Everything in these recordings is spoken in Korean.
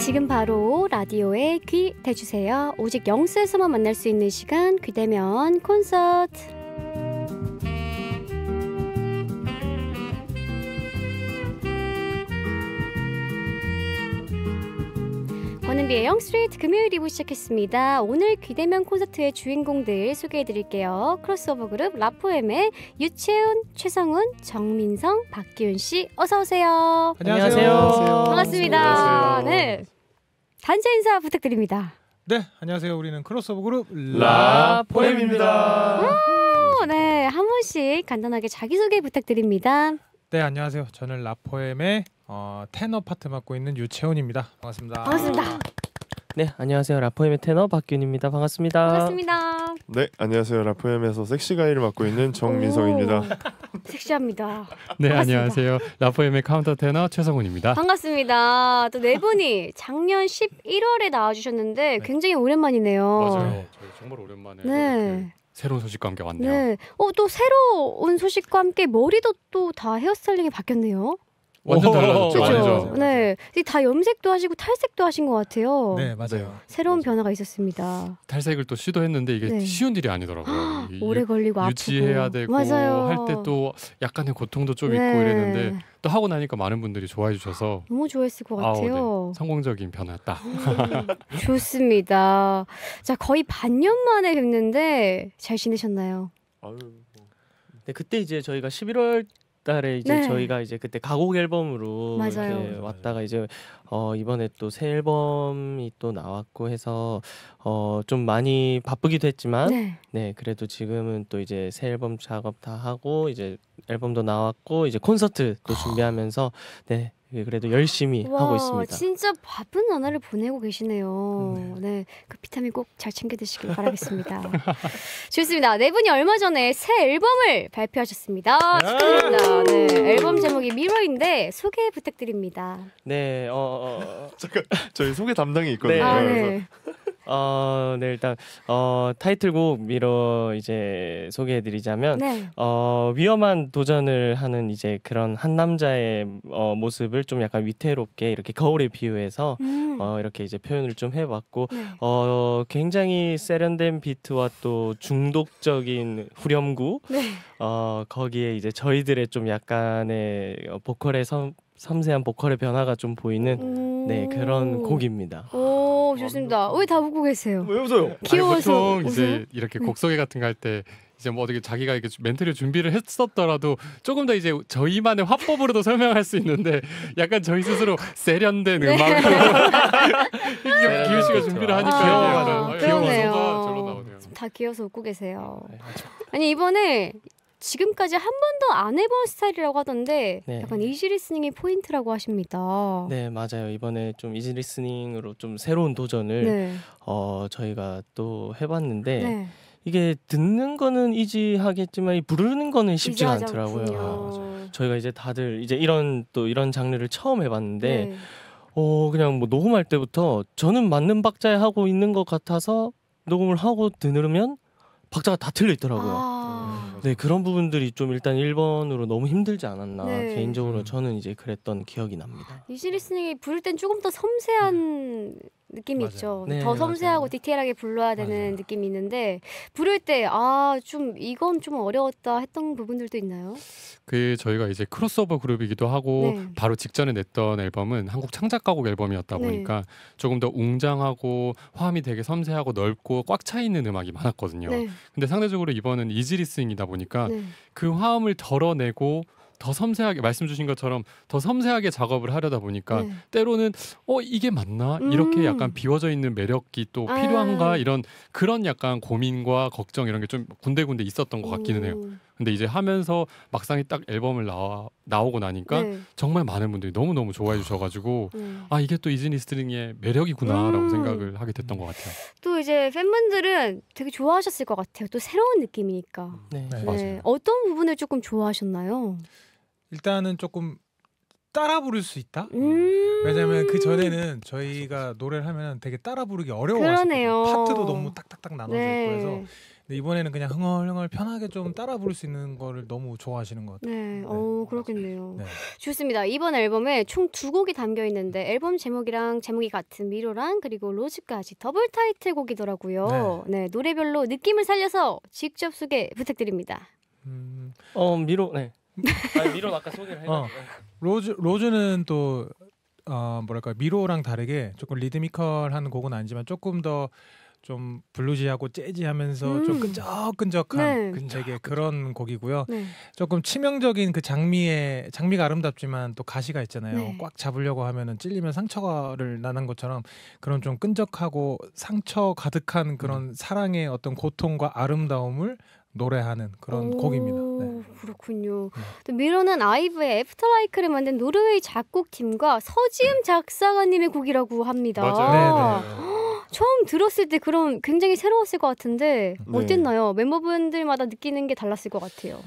지금 바로 라디오에 귀 대주세요. 오직 영스에서만 만날 수 있는 시간 귀대면 콘서트. 권은비의 영스트리트 금요일 2부 시작했습니다. 오늘 귀대면 콘서트의 주인공들 소개해드릴게요. 크로스오버 그룹 라포엠의 유채훈, 최성훈, 정민성, 박기훈 씨 어서 오세요. 안녕하세요. 반갑습니다. 안녕하세요. 네. 단체 인사 부탁드립니다. 네, 안녕하세요. 우리는 크로스오버 그룹 라 포엠입니다. 어, 네, 한 분씩 간단하게 자기소개 부탁드립니다. 네, 안녕하세요. 저는 라포엠의 어, 테너 파트 맡고 있는 유채훈입니다. 반갑습니다. 반갑습니다. 네, 안녕하세요. 라포엠의 테너 박기훈입니다. 반갑습니다. 반갑습니다. 네, 안녕하세요. 라포엠에서 sexy guy를 맡고 있는 정민성입니다. 오, 섹시합니다. 네 반갑습니다. 안녕하세요 라포엠의 카운터 테너 최성훈입니다. 반갑습니다. 또 네 분이 작년 11월에 나와주셨는데 굉장히 오랜만이네요. 맞아요. 저희 정말 오랜만에 네. 새로운 소식과 함께 왔네요. 네. 어, 또 새로운 소식과 함께 머리도 또 다 hair styling이 바뀌었네요. 완전 달라졌죠. 완전. 네. 이다 염색도 하시고 탈색도 하신 것 같아요. 네, 맞아요. 새로운 변화가 있었습니다. 탈색을 또 시도했는데 이게 네. 쉬운 일이 아니더라고요. 이 오래 걸리고 아프고. 유지해야 되고 맞아요. 할때 또 약간의 고통도 좀 네. 있고 이랬는데 또 하고 나니까 많은 분들이 좋아해 주셔서 너무 좋아했을 것 아우, 같아요. 네. 성공적인 변화였다. 음, 좋습니다. 자, 거의 반년 만에 뵙는데 잘 지내셨나요? 아유, 네, 그때 이제 저희가 11월 달에 이제 네. 저희가 이제 그때 가곡 앨범으로 맞아요. 이렇게 왔다가 이제 어 이번에 또 새 앨범이 또 나왔고 해서 어 좀 많이 바쁘기도 했지만 네. 네. 그래도 지금은 또 이제 새 앨범 작업 다 하고 이제 앨범도 나왔고 이제 콘서트 또 준비하면서 네 그래도 열심히 하고 있습니다. 진짜 바쁜 나날을 보내고 계시네요. 네. 네. 그 비타민 꼭 잘 챙겨 드시길 바라겠습니다. 좋습니다. 네 분이 얼마 전에 새 앨범을 발표하셨습니다. 축하드립니다. 네. 앨범 제목이 미러인데 소개 부탁드립니다. 네, 어, 어, 어, 잠깐 저희 소개 담당이 있거든요. 네. 아, 네. 어, 네 일단 어 타이틀곡 미러 이제 소개해드리자면 네. 어 위험한 도전을 하는 이제 그런 한 남자의 어, 모습을 좀 약간 위태롭게 이렇게 거울에 비유해서 음. 어 이렇게 이제 표현을 좀 해봤고 네. 어 굉장히 세련된 비트와 또 중독적인 후렴구 네. 어 거기에 이제 저희들의 좀 약간의 어, 보컬의 섬, 섬세한 보컬의 변화가 좀 보이는 네 그런 오. 곡입니다. 오, 좋습니다. 왜 다 웃고 계세요? 왜 웃어요? 귀여워서 아니, 보통 웃어요? 이제 이렇게 곡 소개 같은 거 할 때 이제 뭐 어떻게 자기가 이렇게 멘트를 준비를 했었더라도 조금 더 이제 저희만의 화법으로도 설명할 수 있는데 약간 저희 스스로 세련된 네. 음악으로 이게 기우 씨가 준비를 하니까 아, 약간 그러네요. 귀여워서 절로 나오네요. 다 귀여워서 웃고 계세요. 네, 아니 이번에 지금까지 한 번도 안 해본 스타일이라고 하던데 네. 약간 easy listening이 포인트라고 하십니다. 네 맞아요 이번에 좀 easy listening으로 좀 새로운 도전을 네. 어 저희가 또 해봤는데 네. 이게 듣는 거는 easy하겠지만 이 부르는 거는 쉽지가 않더라고요. 저희가 이제 다들 이제 이런 또 이런 장르를 처음 해봤는데 네. 어 그냥 뭐 녹음할 때부터 저는 맞는 박자에 하고 있는 것 같아서 녹음을 하고 들으면 박자가 다 틀려 있더라고요. 아, 네 그런 부분들이 좀 일단 1번으로 너무 힘들지 않았나 네. 개인적으로 음. 저는 이제 그랬던 기억이 납니다. easy listening이 부를 땐 조금 더 섬세한 느낌이 맞아요. 있죠. 네, 더 섬세하고 맞아요. 디테일하게 불러야 되는 맞아요. 느낌이 있는데 부를 때 아 좀 이건 좀 어려웠다 했던 부분들도 있나요? 그 저희가 이제 크로스오버 그룹이기도 하고 네. 바로 직전에 냈던 앨범은 한국 창작 가곡 앨범이었다 네. 보니까 조금 더 웅장하고 화음이 되게 섬세하고 넓고 꽉 차 있는 음악이 많았거든요. 네. 근데 상대적으로 이번은 easy listening이다 보니까 네. 그 화음을 덜어내고 더 섬세하게 말씀 주신 것처럼 더 섬세하게 작업을 하려다 보니까 네. 때로는 어 이게 맞나 음. 이렇게 약간 비워져 있는 매력이 또 아. 필요한가 이런 그런 약간 고민과 걱정 이런 게 좀 군데군데 있었던 것 같기는 해요. 음. 근데 이제 하면서 막상이 딱 앨범을 나와 나오고 나니까 네. 정말 많은 분들이 너무 너무 좋아해 주셔가지고 네. 아 이게 또 easy listening의 매력이구나라고 음. 생각을 하게 됐던 것 같아요. 또 이제 팬분들은 되게 좋아하셨을 것 같아요. 또 새로운 느낌이니까. 네. 네. 네. 맞아요. 어떤 부분을 조금 좋아하셨나요? 일단은 조금 따라 부를 수 있다. 음. 왜냐면 그 전에는 저희가 노래를 하면 되게 따라 부르기. 어려워하시거든요. 파트도 너무 딱딱딱 나눠져 네. 있고 해서 근데 이번에는 그냥 흥얼흥얼 편하게 좀 따라 부를 수 있는 거를 너무 좋아하시는 것 같아요. 네, 어 그렇겠네요. 네. 좋습니다. 이번 앨범에 총 두 곡이 담겨 있는데 앨범 제목이랑 제목이 같은 미로랑 그리고 Rose까지 더블 타이틀곡이더라고요. 네. 노래별로 느낌을 살려서 직접 소개 부탁드립니다. 음, 어 미로 네. 아, 미로 아까 소개를 해가지고. 어. 로즈 로즈는 또 어, 뭐랄까 미로랑 다르게 조금 리드미컬한 곡은 아니지만 조금 더 좀 bluesy하고 jazzy하면서 음. 좀 끈적끈적한 네. 되게 그런 곡이고요. 네. 조금 치명적인 그 장미의 장미가 아름답지만 또 가시가 있잖아요. 네. 꽉 잡으려고 하면은 찔리면 상처를 나는 것처럼 그런 좀 끈적하고 상처 가득한 그런 사랑의 어떤 고통과 아름다움을 노래하는 그런 오, 곡입니다. 네. 그렇군요. 네. 또 미로는 아이브의 애프터라이크를 만든 노르웨이 작곡팀과 서지음 작사가님의 곡이라고 합니다. 맞아요. 네, 네. 처음 들었을 때 그럼 굉장히 새로웠을 것 같은데 네. 어땠나요? 멤버분들마다 느끼는 게 달랐을 것 같아요.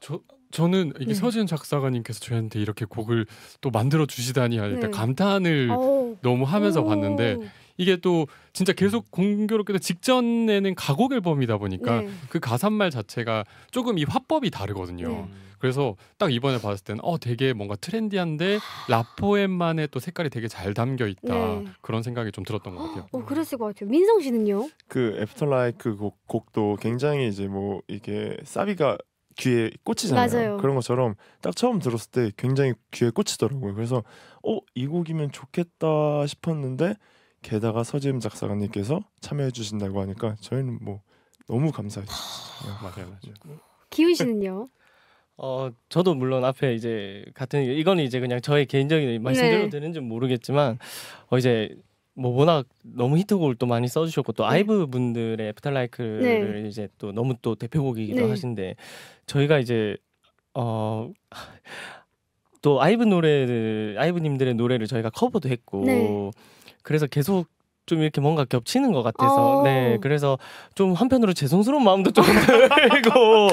저 저는 이게 네. 서지은 작사가님께서 저희한테 이렇게 곡을 또 만들어 주시다니 할때 네. 감탄을 어우. 너무 하면서 오. 봤는데 이게 또 진짜 계속 공교롭게도 직전에는 가곡 앨범이다 보니까 네. 그 가사말 자체가 조금 이 화법이 다르거든요. 네. 그래서 딱 이번에 봤을 때는 어 되게 뭔가 trendy한데 라포엠만의 또 색깔이 되게 잘 담겨 있다 네. 그런 생각이 좀 들었던 것 같아요. 어, 그랬을 것 같아요. 민성 씨는요? 그 After LIKE 곡, 곡도 굉장히 이제 뭐 이게 사비가 귀에 꽂히잖아요. 맞아요. 그런 것처럼 딱 처음 들었을 때 굉장히 귀에 꽂히더라고요. 그래서 어 이 곡이면 좋겠다 싶었는데 게다가 서지임 작사가님께서 참여해 주신다고 하니까 저희는 뭐 너무 감사했죠. 맞아요, 맞아요. 기훈 씨는요? 어 저도 물론 앞에 이제 같은 이거는 이제 그냥 저의 개인적인 말씀대로 네. 되는지 는 모르겠지만 어 이제 뭐 워낙 너무 히트곡을 또 많이 써주셨고 또 네. 아이브 분들의 애프터라이크를 이제 또 너무 또 대표곡이기도 네. 하신데 저희가 이제 어. 또 아이브 노래를 아이브님들의 노래를 저희가 커버도 했고 네. 그래서 계속 좀 이렇게 뭔가 겹치는 것 같아서 어. 네 그래서 좀 한편으로 죄송스러운 마음도 좀 들고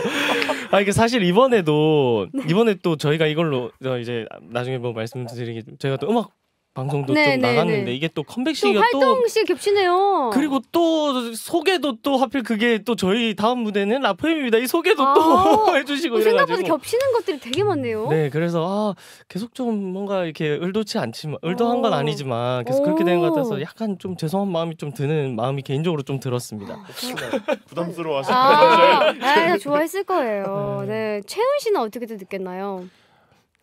아 이게 사실 이번에도 네. 이번에 또 저희가 이걸로 저 이제 나중에 뭐 말씀드리기 저희가 또 음악 방송도 네, 좀 네, 나갔는데 네. 이게 또 컴백 또 시기가 또 활동 시 겹치네요. 그리고 또 소개도 또 하필 그게 또 저희 다음 무대는 라포엠입니다 이 소개도 아. 또 해주시고 어, 생각보다 이래가지고 겹치는 것들이 되게 많네요. 네, 그래서 아 계속 좀 뭔가 이렇게 의도치 않지만 의도한 건 오. 아니지만 계속 그렇게 된것 오. 같아서 약간 좀 죄송한 마음이 좀 드는 마음이 개인적으로 좀 들었습니다. 부담스러워하시는 아, 아, 좋아했을 거예요. 네. 네. 채은 씨는 어떻게 느꼈나요?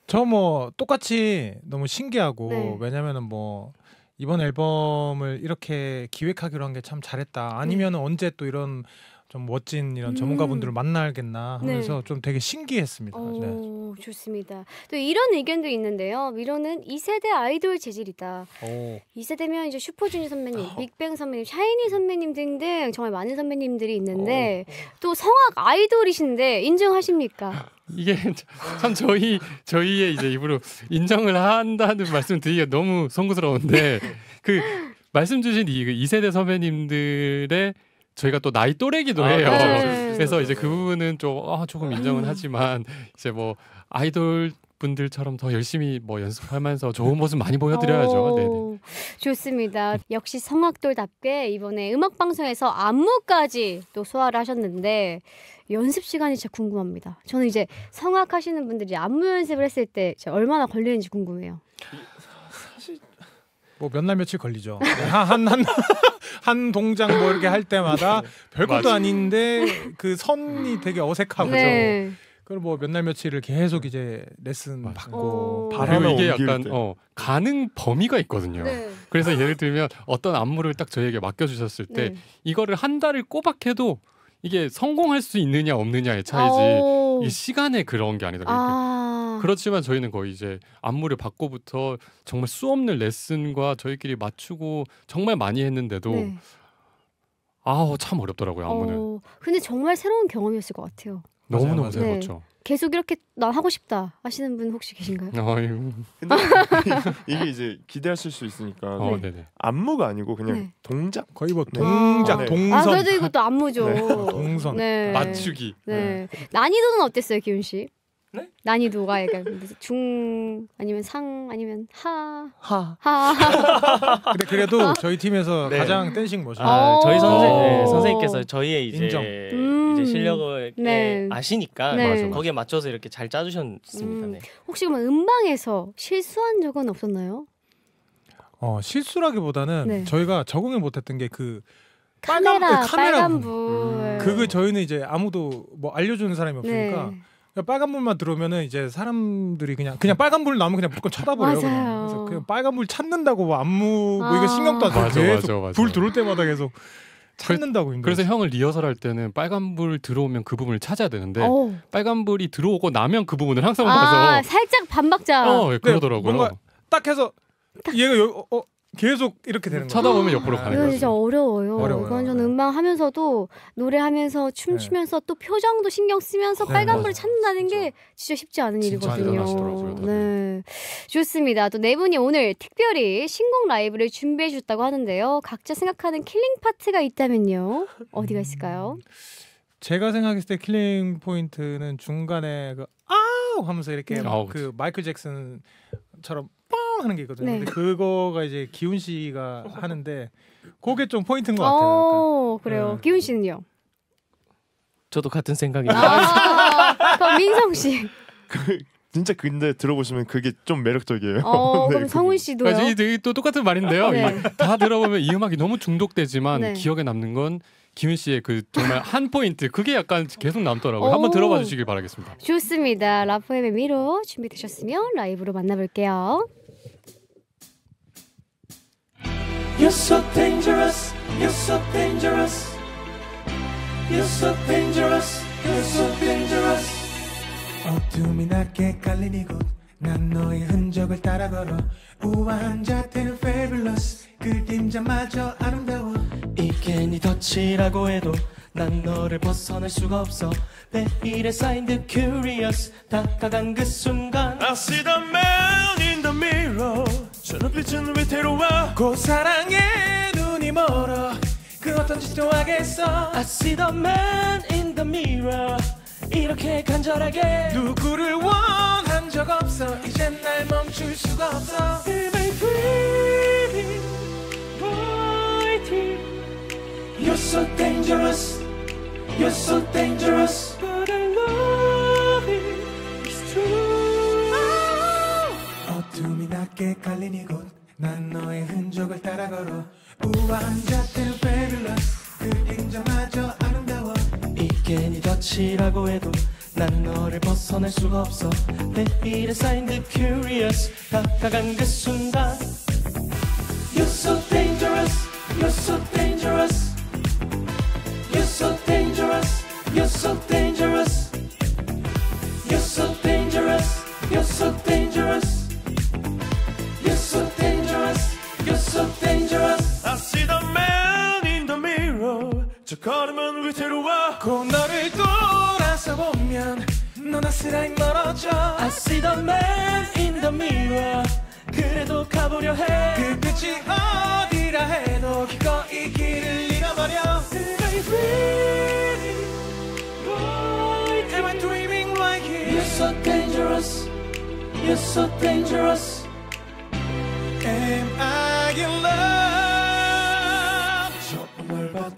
저 뭐 똑같이 너무 신기하고 네. 왜냐면은 뭐 이번 앨범을 이렇게 기획하기로 한 게 참 잘했다. 아니면 은 언제 또 이런 좀 멋진 이런 음. 전문가분들을 만나겠나 하면서 좀 되게 신기했습니다. 네. 오, 좋습니다. 또 이런 의견도 있는데요. 미로는 2세대 아이돌 재질이다. 오. 2세대면 이제 슈퍼주니어 선배님, 빅뱅 선배님, 샤이니 선배님 등등 정말 많은 선배님들이 있는데 또 성악 아이돌이신데 인정하십니까? 이게 참 저희 저희의 이제 입으로 인정을 한다는 말씀 드리기가 너무 송구스러운데 그 말씀 주신 이 2세대 선배님들의 저희가 또 나이 또래기도 아, 해요. 그렇죠, 그래서. 이제 그 부분은 좀 아, 조금 인정은 하지만 이제 뭐 아이돌 분들처럼 더 열심히 뭐 연습하면서 좋은 모습 많이 보여드려야죠. 네네. 오, 좋습니다. 역시 성악돌답게 이번에 음악 방송에서 안무까지 또 소화를 하셨는데 연습 시간이 진짜 궁금합니다. 저는 이제 성악 하시는 분들이 안무 연습을 했을 때 진짜 얼마나 걸리는지 궁금해요. 뭐몇날 며칠 걸리죠. 한 한 한 동작 뭐 이렇게 할 때마다 별것도 맞아. 아닌데 그 선이 되게 어색하고 네. 그걸 뭐몇 날 며칠을 계속 이제 레슨 맞아요. 받고 하나 이게 약간 때. 어, 가능 범위가 있거든요. 네. 그래서 예를 들면 어떤 안무를 딱 저희에게 맡겨주셨을 때 네. 이거를 한 달을 꼬박 해도 이게 성공할 수 있느냐 없느냐의 차이지 오. 이 시간에 그런 게 아니다. 아. 그렇지만 저희는 거의 이제 안무를 받고부터 정말 수 없는 레슨과 저희끼리 맞추고 정말 많이 했는데도 네. 아우 참 어렵더라고요 안무는 어, 근데 정말 새로운 경험이었을 것 같아요. 너무 너무 맞아요. 새롭죠. 계속 이렇게 난 하고 싶다 하시는 분 혹시 계신가요? 아유, 근데 이게 이제 기대하실 수 있으니까 어, 네네. 안무가 아니고 그냥 네. 동작 거의 뭐 네. 동작, 아. 동선 아 그래도 이것도 안무죠. 네. 동선. 네. 맞추기. 네. 난이도는 어땠어요, 기훈 씨? 네? 난이도가 약간 무슨 중 아니면 상 아니면 하 하. 하. 근데 그래도 저희 팀에서 네. 가장 댄싱 멋있어요. 아, 오. 저희 선생 오. 네, 선생님께서 저희의 이제 인정. 음. 이제 실력을 네. 예, 아시니까 네. 거기에 맞춰서 이렇게 잘 짜주셨습니다. 음. 네. 혹시 그러면 음방에서 실수한 적은 없었나요? 어, 실수라기보다는 네. 저희가 적응을 못했던 게그 빨간- 카메라, 네, 카메라 빨간 부- 불. 음. 그거 저희는 이제 아무도 뭐 알려주는 사람이 없으니까 네. 그냥 빨간불만 들어오면은 이제 사람들이 그냥 그냥 빨간불 나오면 그냥 무조건 쳐다보래요. 그냥. 맞아요. 그래서 그냥 빨간불 찾는다고 뭐 안무 뭐 이거 아. 신경도 안 쓰고 맞아, 계속 맞아, 맞아. 불 들어올 때마다 계속 찾는다고 힘들어. 그래서 형을 리허설 할 때는 빨간불 들어오면 그 부분을 찾아야 되는데 어. 빨간불이 들어오고 나면 그 부분을 항상 아, 봐서 살짝 반박자. 어 예, 그러더라고요. 뭔가 딱 해서 얘가 여, 어, 어, 계속 이렇게 되는 거예요. 쳐다보면 옆으로 아, 가는 이거 거죠. 진짜 어려워요. 어려워요. 이건 저는 네. 음방 하면서도 노래하면서 춤추면서 또 표정도 신경 쓰면서 네, 빨간불을. 찾는다는 게 진짜 쉽지 않은 진짜 일이거든요. 네, 좋습니다. 또 네 분이 오늘 특별히 신곡 라이브를 준비해 주셨다고 하는데요. 각자 생각하는 killing part가 있다면요, 어디가 있을까요? 제가 생각했을 때 killing point는 중간에 그 아우 하면서 이렇게 네. 아우, 그 마이클 잭슨처럼 뻥 하는 게 있거든요. 네. 근데 그거가 이제 기훈 씨가 하는데 그게 좀 포인트인 것 같아요. 약간. 어, 그래요. 네. 기훈 씨는요? 저도 같은 생각입니다. 아, 그럼 민성 씨. 진짜 근데 들어보시면 그게 좀 매력적이에요. 어, 네, 그럼 그 성훈 씨도요? 맞아, 이 되게 또 똑같은 말인데요. 네. 이- 다 들어보면 이 음악이 너무 중독되지만 네. 기억에 남는 건 기훈 씨의 그 정말 한 포인트 그게 약간 계속 남더라고요. 오. 한번 들어봐 주시길 바라겠습니다. 좋습니다. 라포엠의 미로 준비되셨으면 라이브로 만나볼게요. You're so dangerous. You're so dangerous. You're so dangerous. You're so dangerous. 어둠이 낮게 깔린 이곳 난 너의 흔적을 따라 걸어 우아한 자태는 fabulous 그림자마저 아름다워 이게 네 덫이라고 해도 난 너를 벗어날 수가 없어 매일에 쌓인 the curious 다가간 그 순간 I see the man. 저 눈빛은 위태로워. 그 사랑에 눈이 멀어 그 어떤 짓도 하겠어 I see the man in the mirror 이렇게 간절하게 누구를 원한 적 없어 이젠 날 멈출 수가 없어 Baby, breathing, fighting. You're so dangerous. You're so dangerous. 낮게 깔린 이곳 난 너의 흔적을 따라 걸어 우아한 자태는 fabulous 그림자마저 아름다워 이게 네 덫이라고 해도 난 너를 벗어날 수가 없어 매일에 쌓인 the curious 다가간 그 순간 You're so dangerous You're so dangerous You're so dangerous You're so dangerous You're so dangerous You're so dangerous 걸음은 위태로워. 곧 너를 돌아서 보면 넌 아스라이 멀어져 I see the man in the mirror 그래도 가보려 해그 끝이 어디라 해도 기꺼이 길을 잃어버려 Am I dreaming right You're here? so dangerous You're so dangerous Am I in love?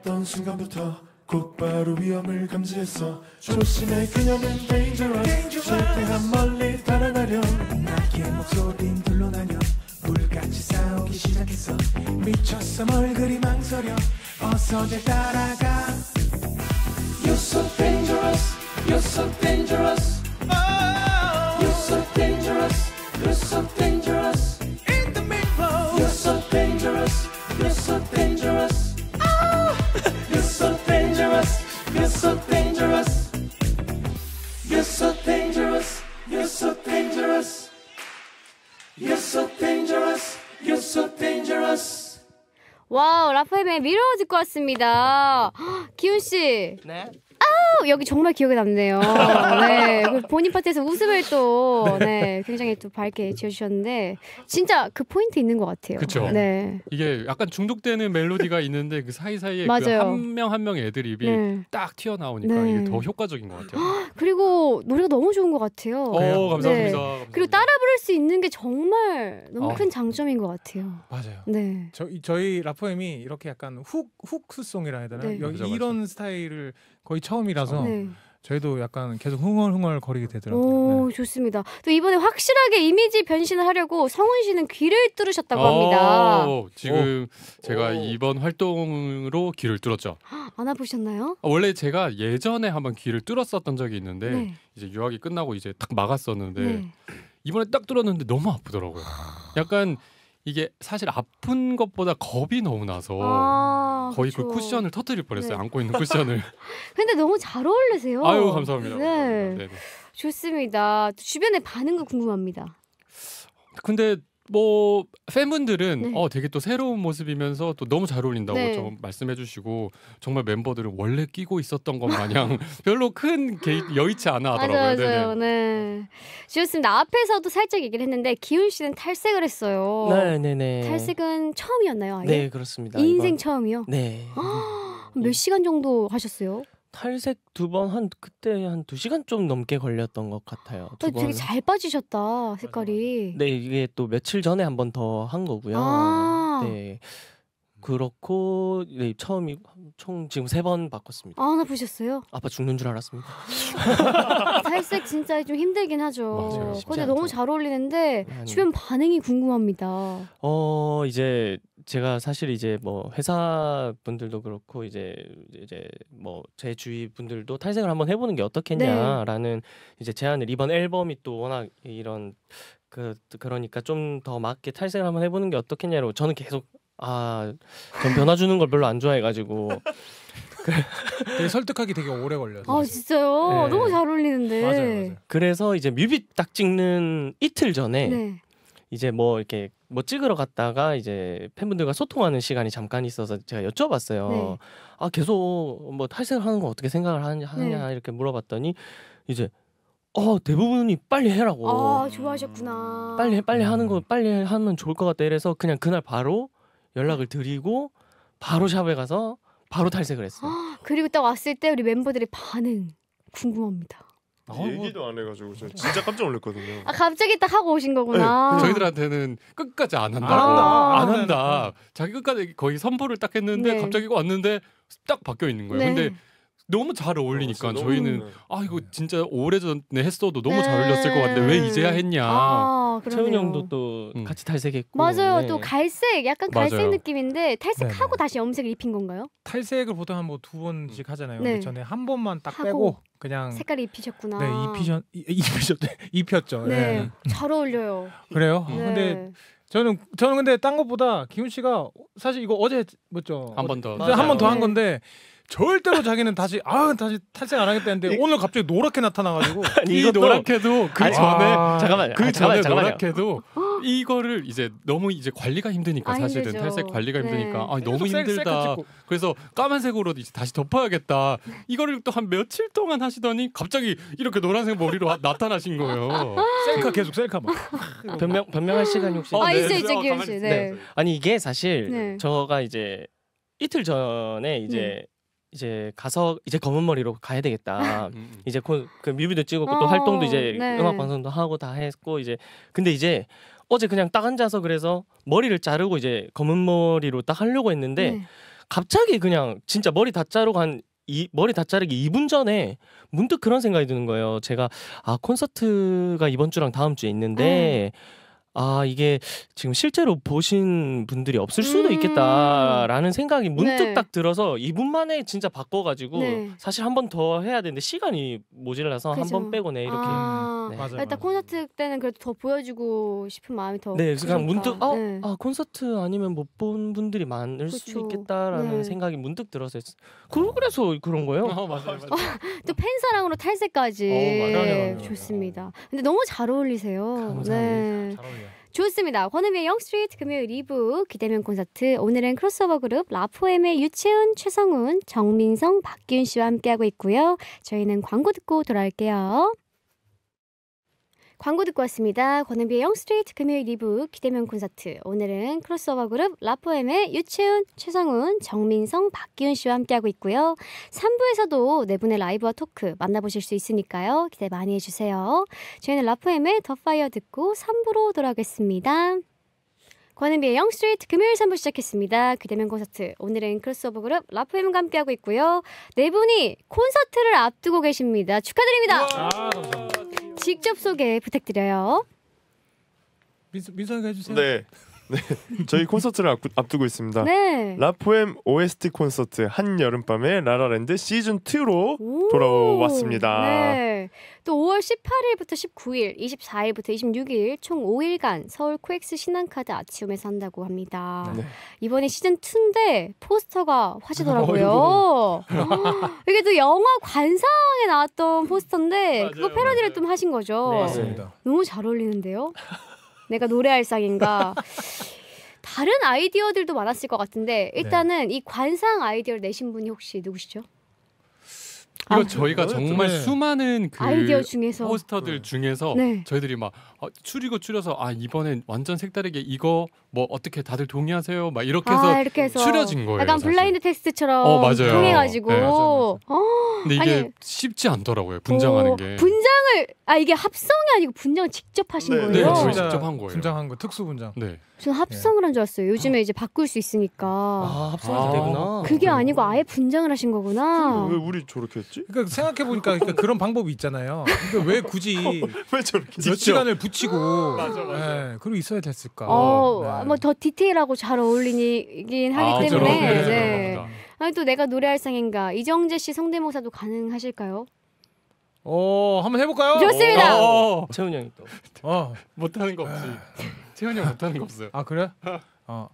봤던 순간부터 곧바로 위험을 감지했어. 조심해 그녀는 dangerous. 최대한 멀리 달아나려. 나의 목소린 둘러나며 불같이 싸우기 시작했어 미쳤어 뭘 그리 망설여 어서 잘 따라가 You're so dangerous You're so dangerous Oh, You're so dangerous You're so dangerous 라포엠의 미로 듣고 왔습니다. 헉, 기훈 씨. 네. 여기 정말 기억에 남네요. 네, 그 본인 파트에서 웃음을 또 네, 굉장히 또 밝게 지어주셨는데 진짜 그 포인트 있는 것 같아요. 그쵸. 네, 이게 약간 중독되는 멜로디가 있는데 그 사이사이에 맞아요. 그한 명한 명의 애드립이 네. 딱 튀어나오니까 네. 이게 더 효과적인 것 같아요. 그리고 노래가 너무 좋은 것 같아요. 어, 감사합니다. 네. 감사합니다. 그리고 따라 부를 수 있는 게 정말 너무 어. 큰 장점인 것 같아요. 맞아요. 네. 저희 저희 라포엠이 이렇게 약간 훅 훅스송이라 해야 되나? 네. 여기 그죠. 이런 스타일을 거의 처음이라서 네. 저희도 약간 계속 흥얼흥얼 거리게 되더라고요. 오, 좋습니다. 또 이번에 확실하게 이미지 변신을 하려고 성훈 씨는 귀를 뚫으셨다고 어, 합니다. 지금 제가 오. 이번 활동으로 귀를 뚫었죠. 안 아프셨나요? 아, 원래 제가 예전에 한번 귀를 뚫었었던 적이 있는데 네. 이제 유학이 끝나고 이제 딱 막았었는데 네. 이번에 딱 뚫었는데 너무 아프더라고요. 약간 이게 사실 아픈 것보다 겁이 너무 나서 아, 거의 그쵸. 그 쿠션을 터뜨릴 뻔했어요. 네. 안고 있는 쿠션을. 근데 너무 잘 어울리세요. 아유 감사합니다. 네. 감사합니다. 네네. 좋습니다. 또 주변의 반응도 궁금합니다. 근데 뭐 팬분들은 네. 어 되게 또 새로운 모습이면서 또 너무 잘 어울린다고 네. 좀 말씀해 주시고 정말 멤버들은 원래 끼고 있었던 것 마냥 별로 큰 개, 여의치 않아 하더라고요. 맞아요. 맞아요. 네. 좋습니다. 앞에서도 살짝 얘기를 했는데 기훈 씨는 탈색을 했어요. 네, 네, 네. 탈색은 처음이었나요? 아예? 네, 그렇습니다. 인생 이번- 처음이요? 네. 몇 시간 정도 하셨어요? 탈색 두 번 한 그때 한 두 시간 좀 넘게 걸렸던 것 같아요. 두 어, 되게 번. 잘 빠지셨다 색깔이. 네, 이게 또 며칠 전에 한 번 더 한 거고요. 아. 네. 그렇고 네, 처음이 총 지금 세 번 바꿨습니다. 아, 나 보셨어요? 아빠 죽는 줄 알았습니다. 탈색 진짜 좀 힘들긴 하죠. 맞아요. 근데 너무 않죠. 잘 어울리는데 아니. 주변 반응이 궁금합니다. 어 이제 제가 사실 이제 뭐 회사 분들도 그렇고 이제 이제 뭐 제 주위 분들도 탈색을 한번 해보는 게 어떻겠냐라는 이제 제안을 이번 앨범이 또 워낙 이런 그 그러니까 좀 더 맞게 탈색을 한번 해보는 게 어떻겠냐고 저는 계속 아 전 변화 주는 걸 별로 안 좋아해가지고 되게 설득하기 되게 오래 걸려서. 아 진짜요? 네. 너무 잘 어울리는데. 맞아요, 맞아요. 그래서 이제 뮤비 딱 찍는 이틀 전에 네. 이제 뭐 이렇게 뭐 찍으러 갔다가 이제 팬분들과 소통하는 시간이 잠깐 있어서 제가 여쭤봤어요. 네. 아 계속 뭐 탈색을 하는 거 어떻게 생각을 하느냐, 하느냐 이렇게 물어봤더니 이제 어 대부분이 빨리 해라고 아 좋아하셨구나. 빨리 해, 빨리 하는 거 빨리 하면 좋을 것 같다 이래서 그냥 그날 바로 연락을 드리고 바로 샵에 가서 바로 탈색을 했어요. 그리고 딱 왔을 때 우리 멤버들의 반응 궁금합니다. 아, 뭐- 얘기도 안 해가지고 저 진짜 깜짝 놀랐거든요. 아 갑자기 딱 하고 오신 거구나. 저희들한테는 끝까지 안 한다고 아. 안 한다. 자기 끝까지 거의 선포를 딱 했는데 네. 갑자기 왔는데 딱 바뀌어 있는 거예요. 네. 근데 너무 잘 어울리니까 너무 저희는 좋네. 아 이거 진짜 오래전에 했어도 너무 잘 네. 어울렸을 것 같은데 왜 이제야 했냐. 아, 그러네요. 채훈 형도 또 음. 같이 탈색했고 맞아요. 네. 또 갈색, 약간 갈색 맞아요. 느낌인데 탈색하고 네네. 다시 염색을 입힌 건가요? 탈색을 보통 한 뭐 두 번씩 하잖아요. 네. 전에 한 번만 딱 빼고 그냥 색깔을 입히셨구나. 네 입히셨 이- 입히셨 입혔죠. 네, 네. 잘 어울려요. 그래요. 네. 근데 저는 저는 근데 딴 것보다 기훈 씨가 사실 이거 어제 뭐죠? 한 번 더. 한 번 더한 네. 건데 절대로 자기는 다시 아 다시 탈색 안 하겠다 했는데 오늘 갑자기 노랗게 나타나가지고 아니, 이 노랗게도 그 아니, 전에 아, 잠깐만요. 그 아, 전에 잠깐만요. 노랗게도 이거를 이제 너무 이제 관리가 힘드니까 아, 사실은 힘들죠. 탈색 관리가 네. 힘드니까 아, 너무 힘들다. 그래서 까만색으로 이제 다시 덮어야겠다. 이거를 또 한 며칠 동안 하시더니 갑자기 이렇게 노란색 머리로 와- 나타나신 거예요. 셀카 계속 셀카 막. 변명 변명할 시간이 혹시 어, 아 네. 있어 있어 어, 가만히 씨. 네. 아니 이게 사실 네. 저가 이제 이틀 전에 이제 네. 이제 가서 이제 검은 머리로 가야 되겠다. 음, 음. 이제 그, 그 뮤비도 찍었고 또 어, 활동도 이제 네. 음악 방송도 하고 다 했고 이제 근데 이제 어제 그냥 딱 앉아서 그래서 머리를 자르고 이제 검은 머리로 딱 하려고 했는데 네. 갑자기 그냥 진짜 머리 다 자르고 한 이 머리 다 자르기 2분 전에 문득 그런 생각이 드는 거예요. 제가 아 콘서트가 이번 주랑 다음 주에 있는데 아 이게 지금 실제로 보신 분들이 없을 수도 음. 있겠다라는 생각이 문득 네. 딱 들어서 2분 만에 진짜 바꿔가지고 네. 사실 한 번 더 해야 되는데 시간이 모자라서 한. 번 빼고 네 이렇게 아, 네. 맞아요. 일단 콘서트 때는 그래도 더 보여주고 싶은 마음이 더. 네. 그냥 문득 어, 네. 아 콘서트 아니면 못 본 분들이 많을 수 그쵸. 있겠다라는 네. 생각이 문득 들어서 했... 그- 그래서 그런 거예요. 어, 맞아요, 맞아요. 또 팬사랑으로 탈색까지 어, 맞아요, 맞아요, 맞아요. 좋습니다. 근데 너무 잘 어울리세요. 감사합니다. 네. 잘 어울려. 좋습니다. 권은비의 영스트리트 금요일 2부 기대면 콘서트 오늘은 크로스오버 그룹 라포엠의 유채훈, 최성훈, 정민성, 박기훈 씨와 함께하고 있고요. 저희는 광고 듣고 돌아올게요. 광고 듣고 왔습니다. 권은비의 영스트리트 금요일 2부 기대면 콘서트 오늘은 크로스오버 그룹 라포엠의 유채훈, 최성훈, 정민성, 박기훈 씨와 함께하고 있고요. 3부에서도 네 분의 라이브와 토크 만나보실 수 있으니까요. 기대 많이 해주세요. 저희는 라포엠의 The Fire 듣고 3부로 돌아오겠습니다. 권은비의 영스트리트 금요일 3부 시작했습니다. 기대면 콘서트 오늘은 크로스오버 그룹 라포엠과 함께하고 있고요. 네 분이 콘서트를 앞두고 계십니다. 축하드립니다. 아. 직접 소개 부탁드려요. 민서, 민서가 해주세요. 네. 네. 저희 콘서트를 앞, 앞두고 있습니다. 네. 라포엠 OST 콘서트 한 여름밤의 라라랜드 시즌 2로 오. 돌아왔습니다. 네. 또 5월 18일부터 19일, 24일부터 26일 총 5일간 서울 코엑스 신한카드 아티움에서 한다고 합니다. 네. 이번에 시즌 2인데 포스터가 화제더라고요. 이게 또 영화 관상에 나왔던 포스터인데 그거 맞아요, 패러디를 맞아요. 좀 하신 거죠. 네. 맞습니다. 너무 잘 어울리는데요. 내가 노래할 상인가. 다른 아이디어들도 많았을 것 같은데 일단은 이 관상 아이디어를 내신 분이 혹시 누구시죠? 이거 아, 저희가 네. 정말 네. 수많은 그 아이디어 중에서 포스터들 중에서 네. 저희들이 막 어, 추리고 추려서 아 이번엔 완전 색다르게 이거 뭐 어떻게 다들 동의하세요? 막 이렇게 해서 아, 이렇게 해서 추려진 거예요. 약간 사실. 블라인드 테스트처럼 어, 맞아요. 통해가지고 네, 맞아요, 어, 근데 이게 아니, 쉽지 않더라고요. 분장하는 어, 게. 분장을 아 이게 합성이 아니고 분장을 직접 하신 네, 거예요. 네, 직접 한 거예요. 분장한 거 특수 분장. 네. 저는 합성을 한 줄 알았어요. 요즘에 이제 바꿀 수 있으니까 아, 합성이 아. 되구나. 그게 아니고 아예 분장을 하신 거구나. 왜 우리 저렇게 했지? 그러니까 생각해 보니까 그러니까 그런 방법이 있잖아요. 그러니까 왜 굳이 왜 저렇게 몇 직접? 시간을 붙이고 네, 그리고 있어야 됐을까? 어, 네. 뭐 더 디테일하고 잘 어울리긴 하기 아. 때문에. 네, 네. 그렇구나. 아니 또 내가 노래할 상인가 이정재 씨 성대모사도 가능하실까요? 어, 한번 해볼까요? 좋습니다. 어, 채훈 형이 또. 어, 못하는 거 없지. 채훈이 형 못하는 거 없어요. 아 그래? 어.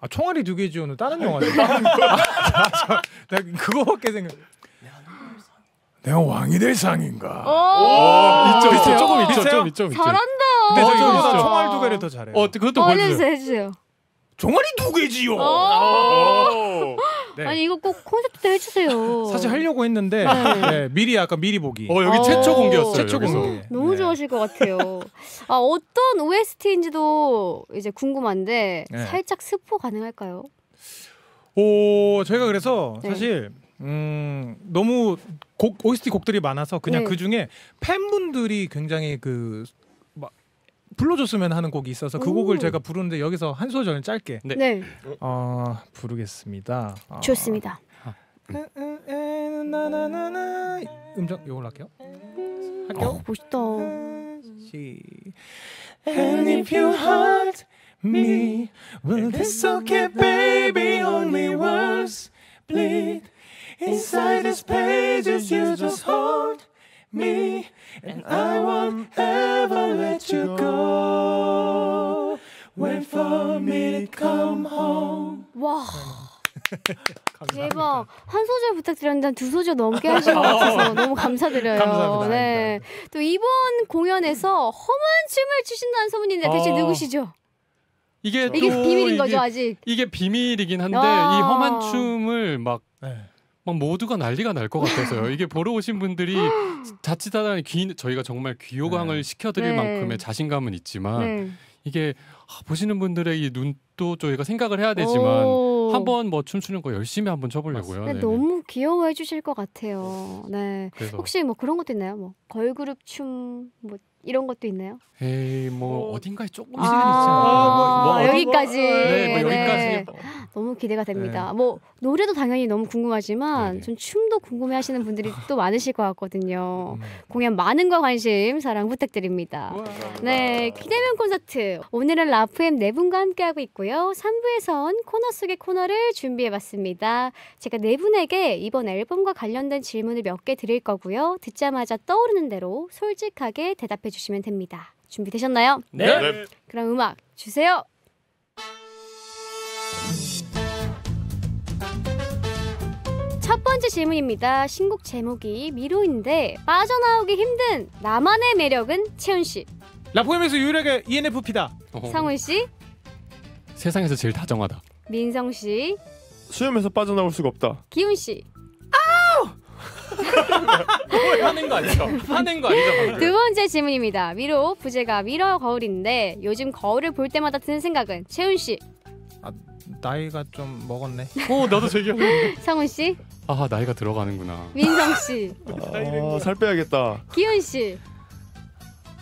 아 총알이 두 개지요는 다른 영화지. 아, 저, 나 그거밖에 생각. 내가 왕이 될 상인가? 오, 있죠, 있죠. 비슷해요? 조금 있죠? 좀 있죠, 있죠. 잘한다. 근데 어, 저 이거 이거보다 있죠. 총알 두 개를 더 잘해요. 어, 그것도 어, 보여주세요. 해주세요, 해주세요. 종아리 두 개지요. 어. 네. 아니 이거 꼭 콘서트 때 해주세요. 사실 하려고 했는데 네. 네, 미리 아까 미리 보기. 어, 여기 어. 최초 공개였어요. 최초. 공개. 너무 네. 좋아하실 것 같아요. 아 어떤 OST인지도 이제 궁금한데 네. 살짝 스포 가능할까요? 오, 저희가 그래서 네. 사실 음, 너무 곡 OST 곡들이 많아서 그냥 네. 그 중에 팬분들이 굉장히 그막 불러줬으면 하는 곡이 있어서 그 오. 곡을 제가 부르는데 여기서 한 소절 짧게 네. 네, 어, 부르겠습니다. 어. 좋습니다. 나나나나 음정 이걸로 할게요. 할게요. 어, 멋있다. 시. And if you hurt me, well that's okay, baby. Only words bleed inside these pages. You just hold me, and I won't ever let you go. Wait for me to come home. 와. 대박. 한 소절 부탁드렸는데 한두 소절 넘게 하신 것 같아서 너무 감사드려요. 감사합니다. 네. 또 이번 공연에서 험한 춤을 추신다는 소문인데 대체 어. 누구시죠? 이게 또 이게 비밀인 이게, 거죠 아직. 이게 비밀이긴 한데 아. 이 험한 춤을 막 네. 막 모두가 난리가 날 것 같아서요. 이게 보러 오신 분들이 자칫하다 귀 저희가 정말 귀호강을 네. 시켜드릴 네. 만큼의 자신감은 있지만 네. 이게 아, 보시는 분들의 이 눈도 저희가 생각을 해야 되지만 오. 한번 뭐 춤추는 거 열심히 한번 춰보려고요. 근데 네네. 너무 귀여워해 주실 것 같아요. 네. 그래서 혹시 뭐 그런 것도 있나요? 뭐 걸그룹 춤 뭐 이런 것도 있나요? 에이 뭐 어. 어딘가에 조금씩은 아, 있잖아요. 뭐, 뭐 어디- 여기까지. 네, 뭐 네. 여기까지 너무 기대가 됩니다. 뭐 노래도 당연히 너무 궁금하지만 네네. 전 춤도 궁금해하시는 분들이 또 많으실 것 같거든요. 음. 공연 많은과 관심 사랑 부탁드립니다. 네, 기대면 콘서트. 오늘은 라프엠 네 분과 함께하고 있고요. 3부에선 코너 속의 코너를 준비해봤습니다. 제가 네 분에게 이번 앨범과 관련된 질문을 몇 개 드릴 거고요. 듣자마자 떠오르는 대로 솔직하게 대답해 주시면 됩니다. 준비되셨나요? 네. 네. 그럼 음악 주세요. 첫 번째 질문입니다. 신곡 제목이 미로인데 빠져나오기 힘든 나만의 매력은 채연 씨. 라포엠에서 유일하게 ENFP다. 어, 상훈 씨, 세상에서 제일 다정하다. 민성 씨, 수염에서 빠져나올 수가 없다. 기훈 씨. 화낸 거 아니죠? 화낸 거 아니죠? 방금? 두 번째 질문입니다. 위로 부제가 위로 거울인데 요즘 거울을 볼 때마다 드는 생각은 채훈 씨, 나이가 좀 먹었네. 어 나도 있는데. 상훈 씨, 아 나이가 들어가는구나. 민성 씨, 아, 살 빼야겠다. 기훈 씨.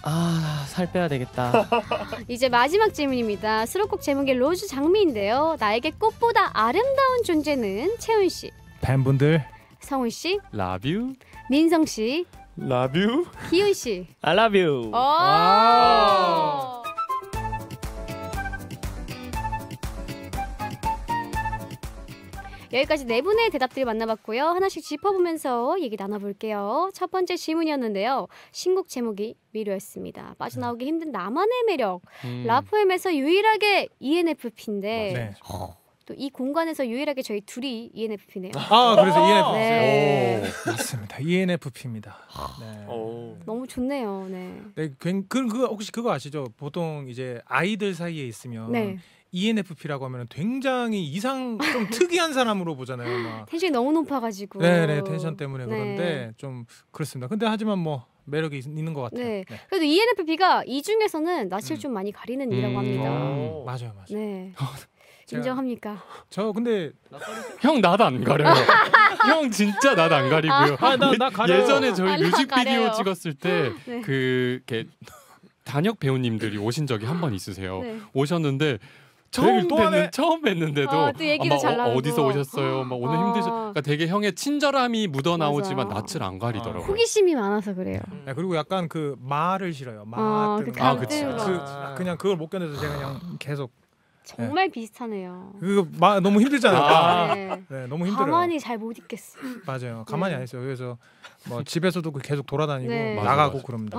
아, 살 빼야 되겠다. 이제 마지막 질문입니다. 수록곡 제목이 Rose 장미인데요. 나에게 꽃보다 아름다운 존재는 채훈 씨, 팬분들 성훈 씨, 라뷰. 민성 씨, 라뷰. 기훈 씨. I love you. 여기까지 네 분의 대답들 만나봤고요. 하나씩 짚어보면서 얘기 나눠볼게요. 첫 번째 질문이었는데요. 신곡 제목이 미로였습니다. 빠져나오기 힘든 나만의 매력. 음. 라포엠에서 유일하게 ENFP인데 네. 또이 공간에서 유일하게 저희 둘이 ENFP네요. 아 그래서 ENFP. 네. 맞습니다. E ENFP입니다. 네. 어. 너무 좋네요. 네. 네, 그, 그, 그 혹시 그거 아시죠? 보통 이제 아이들 사이에 있으면 네. ENFP라고 하면 굉장히 이상 좀 특이한 사람으로 보잖아요. 막. 텐션이 너무 높아가지고. 네네 텐션 때문에 네. 그런데 좀 그렇습니다. 근데 하지만 뭐 매력이 있, 는것 같아요. 네. 그래도 ENFP가 이 중에서는 낯을 음. 좀 많이 가리는 이라고 음. 합니다. 어. 맞아요, 맞아요. 네. 제가- 인정합니까? 저 근데 형 나도 안 가려요. 형 진짜 나도 안 가리고요. 아, 나- 나 가려요. 예전에 저희 아, 나 뮤직비디오 가려요. 찍었을 때 네. 그 단역 배우님들이 오신 적이 한 번 있으세요. 네. 오셨는데 처음 또 하네. 뵙는 처음 뵀는데도 아, 또 얘기도 막잘 어. 어디서 오셨어요? 막 오늘 아. 힘드셔. 그러니까 되게 형의 친절함이 묻어 나오지만. 낯을 안 가리더라고요. 호기심이 많아서 그래요. 네, 그리고 약간 그 말을 싫어요. 말 아, 그 거. 아, 그치. 그 그냥 그걸 못 견뎌서 제가 그냥 계속 정말 비슷하네요. 그거 마, 너무 힘들잖아요. 아. 네. 네, 너무 힘들어요. 가만히 잘 못 있겠어. 맞아요. 가만히 네. 안 있어요. 그래서 뭐 집에서도 그 계속 돌아다니고 네. 맞아, 나가고 맞아. 그럽니다.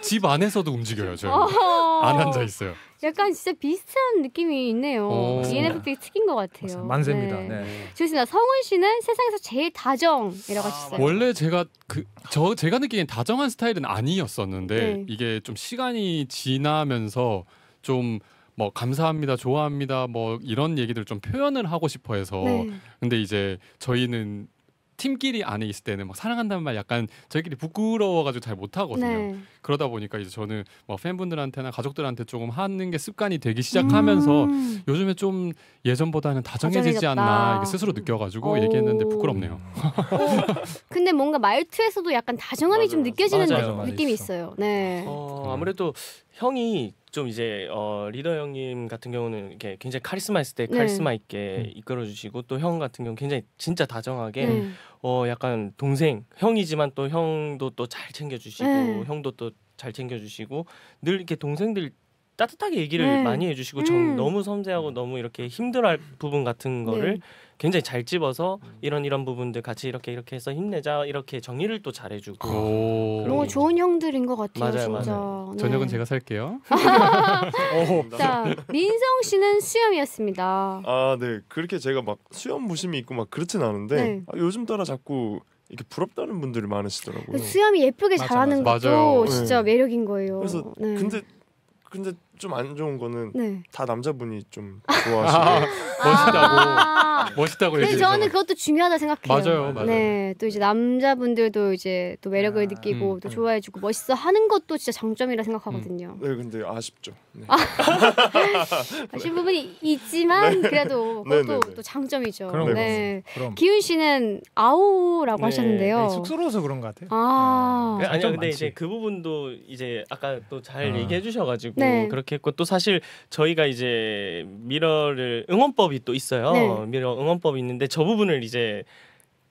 집 안에서도 움직여요. 저희 어허. 안 앉아 있어요. 약간 진짜 비슷한 느낌이 있네요. 오. ENFP 특인 것 같아요. 만세입니다. 네. 네. 좋습니다. 성훈 씨는 세상에서 제일 다정이라고 하셨어요. 원래 제가 그 저 제가 느끼기엔 다정한 스타일은 아니었었는데 네. 이게 좀 시간이 지나면서 좀 뭐 감사합니다, 좋아합니다, 뭐 이런 얘기들 좀 표현을 하고 싶어해서 네. 근데 이제 저희는 팀끼리 안에 있을 때는 막 사랑한다는 말 약간 저희끼리 부끄러워가지고 잘 못하거든요. 네. 그러다 보니까 이제 저는 뭐 팬분들한테나 가족들한테 조금 하는 게 습관이 되기 시작하면서 음. 요즘에 좀 예전보다는 다정해지지 다정해졌다. 않나 스스로 느껴가지고 오. 얘기했는데 부끄럽네요. 근데 뭔가 말투에서도 약간 다정함이 좀 맞아요. 느껴지는 맞아요. 느- 맞아요. 느낌이 있어. 있어요. 네. 어, 아무래도 형이 좀 이제 어, 리더 형님 같은 경우는 이렇게 굉장히 카리스마 있을 때 네. 카리스마 있게 이끌어 주시고 또 형 같은 경우 는 굉장히 진짜 다정하게 네. 어 약간 동생 형이지만 또 형도 또 잘 챙겨 주시고 네. 형도 또 잘 챙겨 주시고 늘 이렇게 동생들 따뜻하게 얘기를 네. 많이 해주시고 음. 정 너무 섬세하고 너무 이렇게 힘들어할 부분 같은 거를 네. 굉장히 잘 집어서 이런 이런 부분들 같이 이렇게 이렇게 해서 힘내자 이렇게 정리를 또 잘해주고 오. 너무 좋은 형들인 것 같아요, 맞아요, 진짜. 맞아요. 네. 저녁은 제가 살게요. 자, 민성 씨는 수염이었습니다. 아, 네. 그렇게 제가 막 수염 무심이 있고 막 그렇진 않은데 네. 아, 요즘 따라 자꾸 이렇게 부럽다는 분들이 많으시더라고요. 수염이 예쁘게 맞아, 자라는 맞아. 것도 맞아요. 진짜 네. 매력인 거예요. 그래서 네. 근데 근데 좀 안 좋은 거는 네. 다 남자분이 좀 좋아하시고 멋있다고 아, 멋있다고 근데 얘기해. 저는 그것도 중요하다 생각해요. 맞아요, 맞아요. 네, 또 이제 남자분들도 이제 또 매력을 아, 느끼고 음, 또 음. 좋아해주고 멋있어 하는 것도 진짜 장점이라 생각하거든요. 네, 근데 아쉽죠. 네. 아쉬운 부분이 있지만 그래도 네, 그것도 네, 네. 또 장점이죠. 그런 네. 그럼 기훈 씨는 아우라고 네, 하셨는데요. 네, 쑥스러워서 그런 것 같아요. 아, 그- 아니요 근데 많지. 이제 그 부분도 이제 아까 또잘 아. 얘기해 주셔가지고 네. 그렇게 했고 또 사실 저희가 이제 미로를 응원법이 또 있어요 네. 미로 응원법이 있는데 저 부분을 이제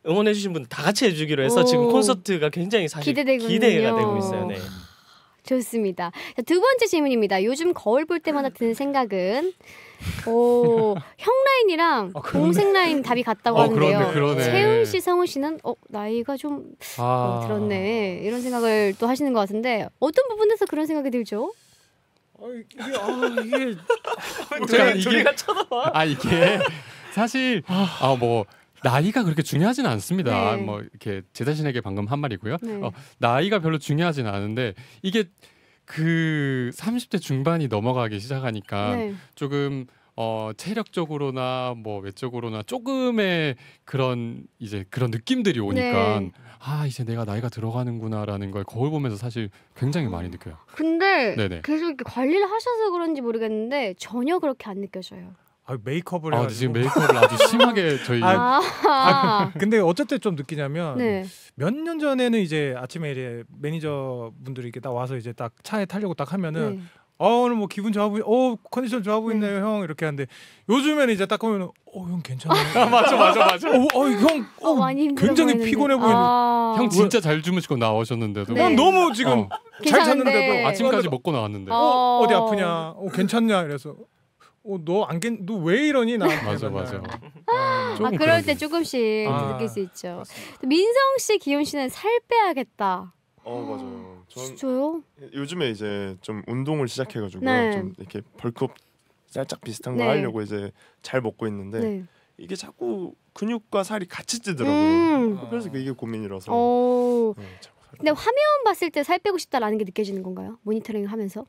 응원해 주신 분다 같이 해주기로 해서 오. 지금 콘서트가 굉장히 사실 기대되군요. 기대가 되고 있어요 네. 좋습니다. 자, 두 번째 질문입니다. 요즘 거울 볼 때마다 드는 생각은 오, 형 라인이랑 아. 동생 라인 답이 같다고 어, 하는데요. 그러네, 그러네. 채훈 씨, 성훈 씨는 어 나이가 좀 어, 아. 들었네 이런 생각을 또 하시는 것 같은데 어떤 부분에서 그런 생각이 들죠? 어, 이게 아, 이게 제가 이게 둘이가 쳐다봐 아 이게 사실 아뭐 나이가 그렇게 중요하진 않습니다. 네. 뭐 이렇게 제 자신에게 방금 한 말이고요. 네. 어, 나이가 별로 중요하진 않은데 이게 그 30대 중반이 넘어가기 시작하니까 네. 조금 어 체력적으로나 뭐 외적으로나 조금의 그런 이제 그런 느낌들이 오니까 네. 아 이제 내가 나이가 들어가는구나라는 걸 거울 보면서 사실 굉장히 많이 느껴요. 근데 네네. 계속 이렇게 관리를 하셔서 그런지 모르겠는데 전혀 그렇게 안 느껴져요. 아, 메이크업을 아. 지금 메이크업을 아주 심하게 저희 아, 아, 근데 어쨌든 좀 느끼냐면 네. 몇년 전에는 이제 아침에 이제 매니저 분들이 이렇게 딱 와서 이제 딱 차에 타려고 딱 하면은 네. 어 오늘 뭐 기분 좋아 보이 어 컨디션 좋아 보이네요 형 이렇게 하는데 요즘에는 이제 딱 보면 어 형 괜찮아요 아 맞아 맞아 맞아. 어 형 어, 어, 많이 힘들어 굉장히 보이는데. 피곤해 보이는 아, 형 진짜 잘 주무시고 나오셨는데도 네. 난 너무 지금 어, 잘 괜찮은데. 잤는데도 아침까지 먹고 나왔는데. 어. 어, 어디 아프냐 어 괜찮냐 이래서 어너안너왜 이러니 나 맞아 맞아. 아 조금 그럴 그런 때게 조금씩 아, 느낄 수 있죠. 민성 씨, 기훈 씨는 살 빼야겠다. 어 맞아요. 전 진짜요? 요즘에 이제 좀 운동을 시작해가지고 네. 좀 이렇게 벌크업 살짝 비슷한 거 네. 하려고 이제 잘 먹고 있는데 네. 이게 자꾸 근육과 살이 같이 찌더라고요. 음. 그래서 이게 고민이라서. 어. 네, 근데 화면 봤을 때 살 빼고 싶다라는 게 느껴지는 건가요? 모니터링 하면서?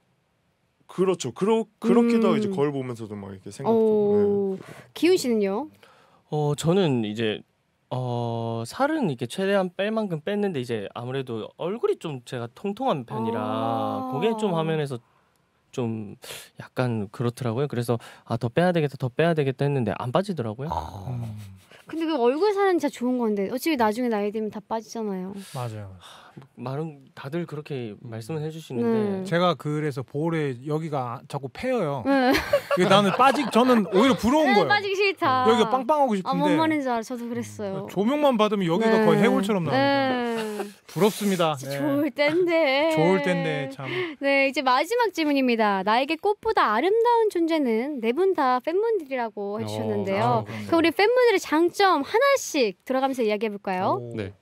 그렇죠. 그러 그렇기도 하고 이제 음. 거울 보면서도 막 이렇게 생각도. 어. 기훈 씨는요? 어 저는 이제 어 살은 이렇게 최대한 뺄 만큼 뺐는데 이제 아무래도 얼굴이 좀 제가 통통한 편이라 아. 그게 좀 화면에서 좀 약간 그렇더라고요. 그래서 아 더 빼야 되겠다, 더 빼야 되겠다 했는데 안 빠지더라고요. 음, 근데 그 얼굴 살은 진짜 좋은 건데 어차피 나중에 나이 들면 다 빠지잖아요. 맞아요. 말은 다들 그렇게 말씀을 해주시는데 네. 제가 그래서 볼에 여기가 자꾸 패여요. 네. 이게 나는 빠지 저는 오히려 부러운 네, 거예요. 빠지기 싫다. 여기가 빵빵하고 아, 싶은데 뭔 말인지 알아. 저도 그랬어요. 조명만 받으면 여기가 네. 거의 해골처럼 나오니까 네. 부럽습니다. 네. 좋을 텐데. 좋을 텐데 참. 네, 이제 마지막 질문입니다. 나에게 꽃보다 아름다운 존재는 네 분 다 팬분들이라고 해주셨는데요. 아, 그럼 우리 팬분들의 장점 하나씩 들어가면서 이야기해 볼까요? 오. 네.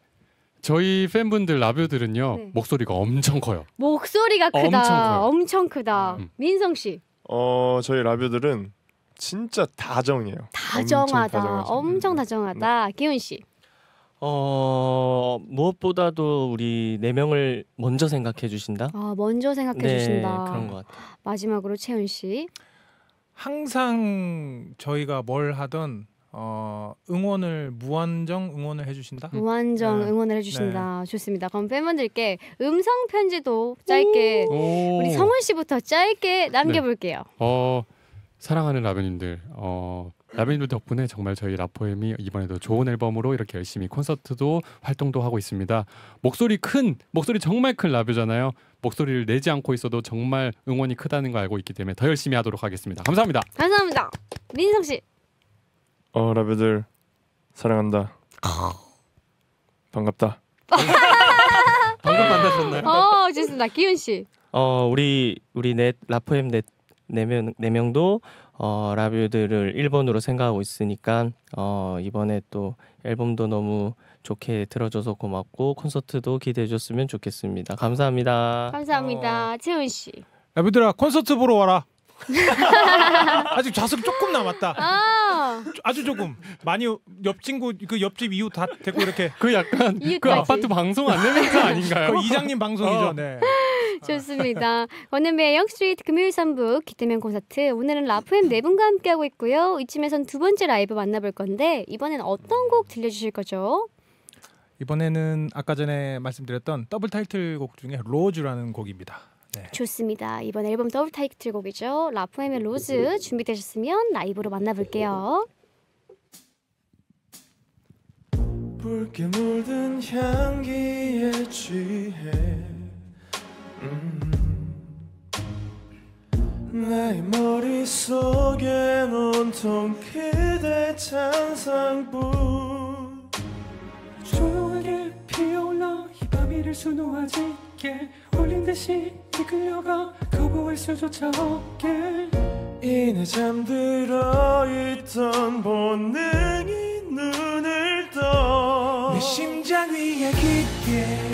저희 팬분들 라뷰들은요 네. 목소리가 엄청 커요. 목소리가 크다. 엄청 커요. 엄청 크다. 음. 민성 씨. 어 저희 라뷰들은 진짜 다정이에요. 다정하다. 다정하죠. 엄청 네. 다정하다. 기훈 씨. 어 무엇보다도 우리 네 명을 먼저 생각해 주신다. 아, 먼저 생각해 네, 주신다. 그런 것 같아요. 마지막으로 채훈 씨. 항상 저희가 뭘 하든 어, 응원을 무한정 응원을 해주신다. 무한정 네. 응원을 해주신다. 좋습니다. 그럼 팬분들께 음성 편지도 짧게 오. 우리 성훈 씨부터 짧게 남겨볼게요. 어 사랑하는 라벤님들 어 라벤님들 덕분에 정말 저희 라포엠이 이번에도 좋은 앨범으로 이렇게 열심히 콘서트도 활동도 하고 있습니다. 목소리 큰 목소리 정말 큰 라뷰잖아요. 목소리를 내지 않고 있어도 정말 응원이 크다는 걸 알고 있기 때문에 더 열심히 하도록 하겠습니다. 감사합니다. 감사합니다. 민성 씨. 어 라뷰들 사랑한다. 반갑다. 방금 만나셨나요? 어, 좋습니다. 기훈 씨. 어 우리 우리 넷 라포엠 넷네명네 명도 어 라뷰들을 1번으로 생각하고 있으니까 어 이번에 또 앨범도 너무 좋게 들어줘서 고맙고 콘서트도 기대해 줬으면 좋겠습니다. 감사합니다. 감사합니다. 채훈 씨. 야비들아 콘서트 보러 와라. 아직 좌석 조금 남았다. 아, 아주 조금 많이 옆 친구 그 옆집 이웃 다 데리고 이렇게 그 약간 그 이웃까지. 아파트 방송 안내멘트 아닌가요? 그 이장님 방송이죠. 어. 네. 좋습니다. 권은배의 영스트리트 금요일 3부 기대면 콘서트. 오늘은 라프엠 네 분과 함께하고 있고요. 이쯤에선 두 번째 라이브 만나볼 건데 이번엔 어떤 곡 들려주실 거죠? 이번에는 아까 전에 말씀드렸던 더블 타이틀곡 중에 Rose라는 곡입니다. 네. 좋습니다. 이번 앨범 더블 타이틀곡이죠. 라포엠의 Rose 준비되셨으면 라이브로 만나볼게요. 붉게 물든 향기에 취해 음. 나의 머릿속엔 온통 그대 잔상뿐 조용하게 피어올라 이 밤이를 수놓아질게 홀린 듯이 이끌려가 거부할 수조차 없게. 이내 잠들어 있던 본능이 눈을 떠. 내 심장 위에 깊게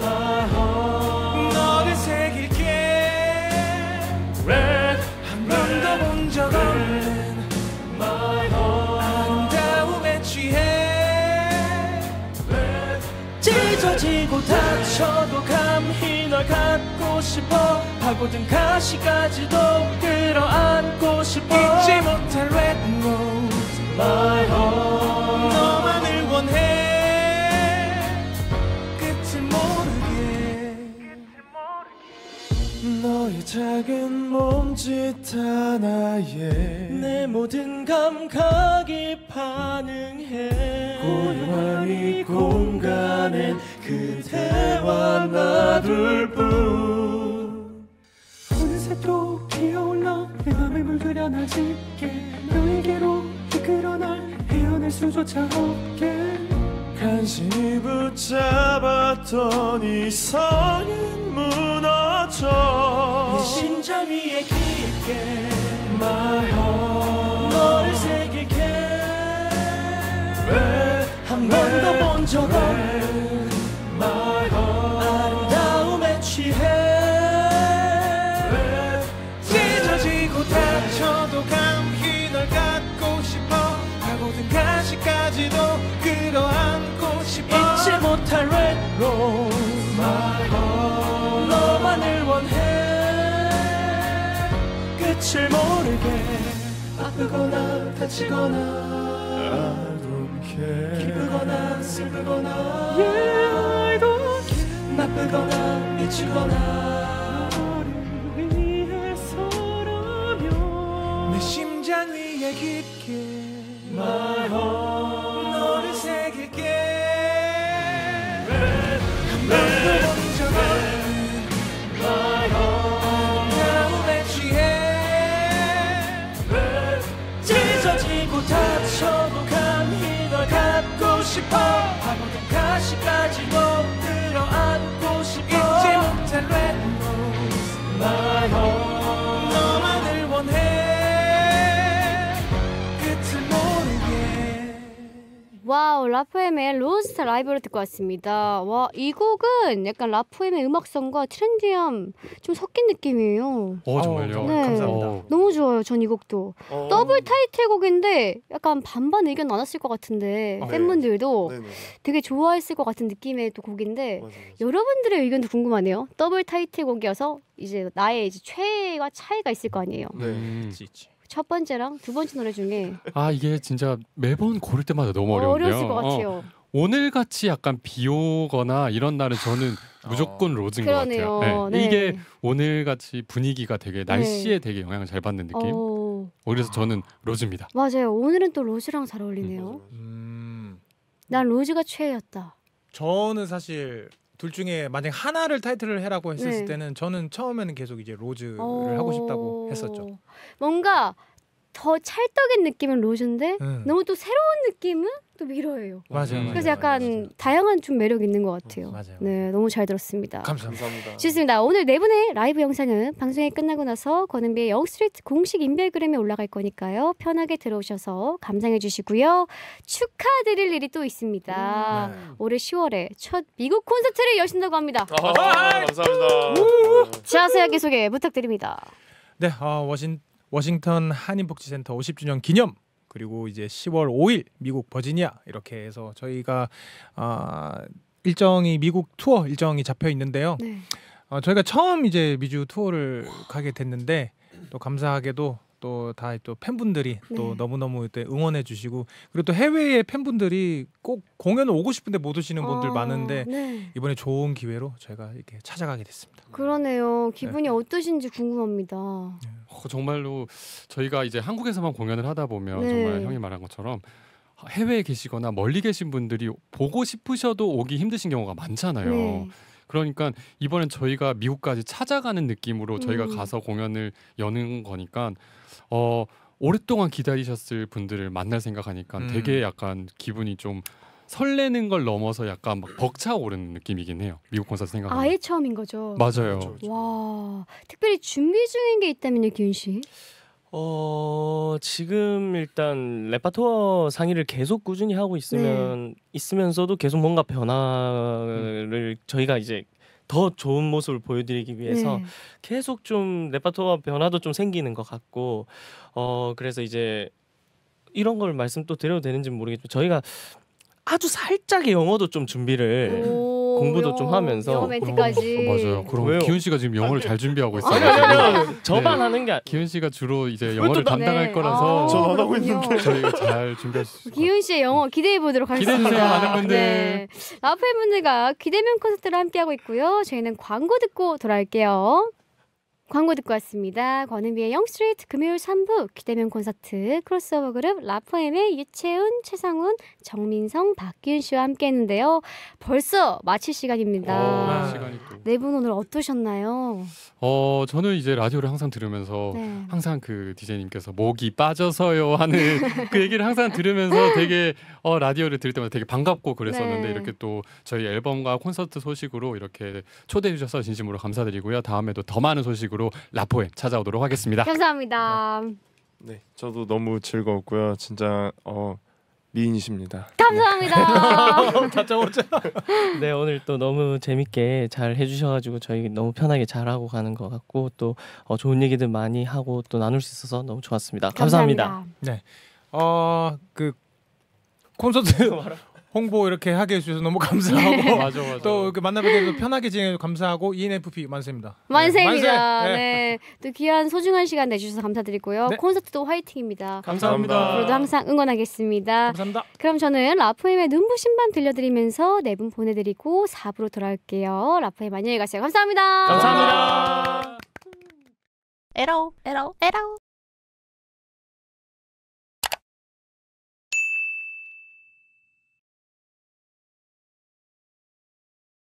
마음 너를 새길게. Red 한 번도 본 적 없는 my heart 아름다움에 취해. 찢어지고 다쳐도 싶어. 파고든 가시까지도 끌어안고 싶어. 잊지 못할 red rose My heart. 너만을 원해. 끝을 모르게. 너의 작은 몸짓 하나에 내 모든 감각이 반응해. 고요한 이 공간엔 그대와 나 둘뿐 피어올라 내 맘에 물들여 나 짙게. 너에게로 이끌어 날 헤어낼 수조차 없게. 간신히 붙잡았던 이 선은 무너져. 내 심장 위에 깊게 My heart 너를 새길게. 한 번도 본적없 못할 red rose My heart 너만을 원해. 끝을 모르게. 아프거나 다치거나. I don't care 기쁘거나 슬프거나. yeah, I don't care. 나쁘거나 미치거나. 너를 위해서라면. 내 심장 위에 깊게. My heart Wow 라포엠의 Rose 라이브를 듣고 왔습니다. 와 이 곡은 약간 라포엠의 음악성과 트렌디함 좀 섞인 느낌이에요. 어 정말요. 네. 감사합니다. 너무 좋아요. 전 이 곡도 더블 타이틀곡인데 약간 반반 의견 나눴을 것 같은데 아, 팬분들도 네네. 되게 좋아했을 것 같은 느낌의 또 곡인데 맞아, 맞아. 여러분들의 의견도 궁금하네요. 더블 타이틀곡이어서 이제 나의 이제 최애와 차이가 있을 거 아니에요. 네. 음. 있지 있지 첫 번째랑 두 번째 노래 중에 아 이게 진짜 매번 고를 때마다 너무 어려운데요. 어려웠을 것 어, 같아요. 오늘 같이 약간 비 오거나 이런 날은 저는 무조건 Rose인 것 그러네요. 같아요. 네. 이게 오늘 같이 분위기가 되게 날씨에 되게 영향을 잘 받는 느낌. 어, 그래서 저는 Rose입니다. 맞아요. 오늘은 또 Rose랑 잘 어울리네요. 음 난 Rose가 최애였다. 저는 사실 둘 중에 만약 하나를 타이틀을 해라고 했을 네. 때는 저는 처음에는 계속 이제 Rose를 어, 하고 싶다고 했었죠. 뭔가 더 찰떡인 느낌은 로즈인데 음. 너무 또 새로운 느낌은 또 미러예요. 맞아요. 음. 그래서 맞아요, 약간 맞아요. 다양한 좀 매력 있는 것 같아요. 맞아요. 네, 너무 잘 들었습니다. 감사합니다. 감사합니다. 좋습니다. 오늘 네 분의 라이브 영상은 방송이 끝나고 나서 권은비의 영스트리트 공식 인별그램에 올라갈 거니까요. 편하게 들어오셔서 감상해 주시고요. 축하드릴 일이 또 있습니다. 네. 올해 10월에 첫 미국 콘서트를 여신다고 합니다. 아, 감사합니다. 자세하게 소개 부탁드립니다. 네, 어, 워싱 워싱턴 한인복지센터 50주년 기념 그리고 이제 10월 5일 미국 버지니아 이렇게 해서 저희가 아 일정이 미국 투어 일정이 잡혀 있는데요. 네. 어, 저희가 처음 이제 미주 투어를 가게 됐는데 또 감사하게도 또 다 또 팬분들이 또 네. 너무 너무 응원해 주시고 그리고 또 해외의 팬분들이 꼭 공연을 오고 싶은데 못 오시는 분들 아, 많은데 네. 이번에 좋은 기회로 저희가 이렇게 찾아가게 됐습니다. 그러네요. 기분이 어떠신지 궁금합니다. 어, 정말로 저희가 이제 한국에서만 공연을 하다 보면 네. 정말 형이 말한 것처럼 해외에 계시거나 멀리 계신 분들이 보고 싶으셔도 오기 힘드신 경우가 많잖아요. 네. 그러니까 이번엔 저희가 미국까지 찾아가는 느낌으로 저희가 음. 가서 공연을 여는 거니까 어 오랫동안 기다리셨을 분들을 만날 생각하니까 음. 되게 약간 기분이 좀 설레는 걸 넘어서 약간 막 벅차오르는 느낌이긴 해요. 미국 콘서트 생각하면. 아예 처음인 거죠. 맞아요. 그렇죠. 와, 특별히 준비 중인 게 있다면요, 기훈 씨. 어 지금 일단 레파토어 상의를 계속 꾸준히 하고 있으면 있으면서도 계속 뭔가 변화를 저희가 이제 더 좋은 모습을 보여드리기 위해서 네. 계속 좀 레파토어 변화도 좀 생기는 것 같고 어 그래서 이제 이런 걸 말씀 또 드려도 되는지 는 모르겠지만 저희가 아주 살짝의 영어도 좀 준비를 오. 공부도 영어, 좀 하면서 영어 멘트까지. 어, 맞아요. 그럼 왜요? 기훈 씨가 지금 영어를 잘 준비하고 있어요. 아니 아니 아니 저만 하는 게 아니- 기훈 씨가 주로 이제 영어를 담당할 네. 거라서 아, 전 안 하고 그렇군요. 있는데. 저희가 잘 준비할 수 있을 것 같아요. 기훈 씨의 영어 기대해 보도록 하겠습니다. 기대해주세요, 많은 분들. 네. 라포엠 분들과 귀대면 콘서트를 함께하고 있고요. 저희는 광고 듣고 돌아올게요. 광고 듣고 왔습니다. 권은비의 영스트리트 금요일 3부 귀대면 콘서트 크로스오버 그룹 라포엠의 유채훈, 최성훈, 정민성, 박기훈 씨와 함께 했는데요. 벌써 마칠 시간입니다. 어, 시간이 또. 네분 오늘 어떠셨나요? 어 저는 이제 라디오를 항상 들으면서 네. 항상 그 디제이님께서 목이 빠져서요 하는 그 얘기를 항상 들으면서 되게 어, 라디오를 들을 때마다 되게 반갑고 그랬었는데 네. 이렇게 또 저희 앨범과 콘서트 소식으로 이렇게 초대해 주셔서 진심으로 감사드리고요. 다음에도 더 많은 소식으로 라포에 찾아오도록 하겠습니다. 감사합니다. 네, 저도 너무 즐거웠고요. 진짜 어 미인이십니다. 감사합니다. 다짜고짜. 네 오늘 또 너무 재밌게 잘 해주셔가지고 저희 너무 편하게 잘하고 가는 것 같고 또 어, 좋은 얘기들 많이 하고 또 나눌 수 있어서 너무 좋았습니다. 감사합니다. 어그 콘서트 홍보 이렇게 하게 해주셔서 너무 감사하고 맞아 맞아. 또 이렇게 만나뵙게 해서 편하게 지내서 감사하고 ENFP 만세입니다. 네, 만세입니다. 만세! 네. 네. 또 귀한 소중한 시간 내주셔서 감사드리고요. 네. 콘서트도 화이팅입니다. 감사합니다. 앞으로도 항상 응원하겠습니다. 감사합니다. 그럼 저는 라포엠의 눈부신 밤 들려드리면서 네 분 보내드리고 4부로 돌아올게요. 라포엠 안녕히 가세요. 감사합니다. 감사합니다. 에러 에러 에러